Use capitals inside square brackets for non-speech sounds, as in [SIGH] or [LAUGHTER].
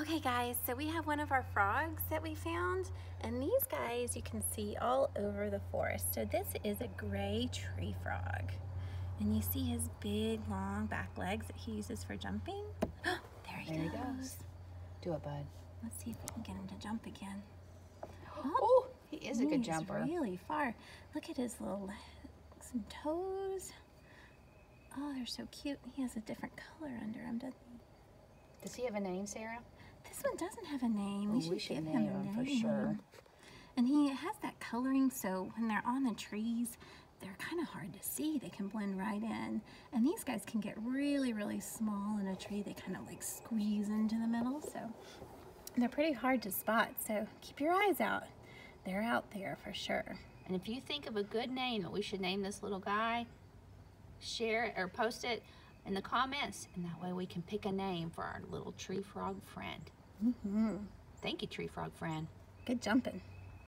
Okay guys, so we have one of our frogs that we found and these guys you can see all over the forest. So this is a gray tree frog and you see his big long back legs that he uses for jumping. [GASPS] there he there goes. he goes. Do it, bud. Let's see if we can get him to jump again. [GASPS] Oh, he is a good jumper. really far. Look at his little legs and toes. Oh, they're so cute. He has a different color under him, doesn't he? Does he have a name, Sarah? This one doesn't have a name. We should, we should give name him a him for sure. And he has that coloring, so when they're on the trees, they're kind of hard to see. They can blend right in. And these guys can get really, really small in a tree. They kind of like squeeze into the middle, so they're pretty hard to spot. So keep your eyes out. They're out there for sure. And if you think of a good name that we should name this little guy, share it or post it in the comments, and that way we can pick a name for our little tree frog friend. Mm-hmm. Thank you, tree frog friend. Good jumping.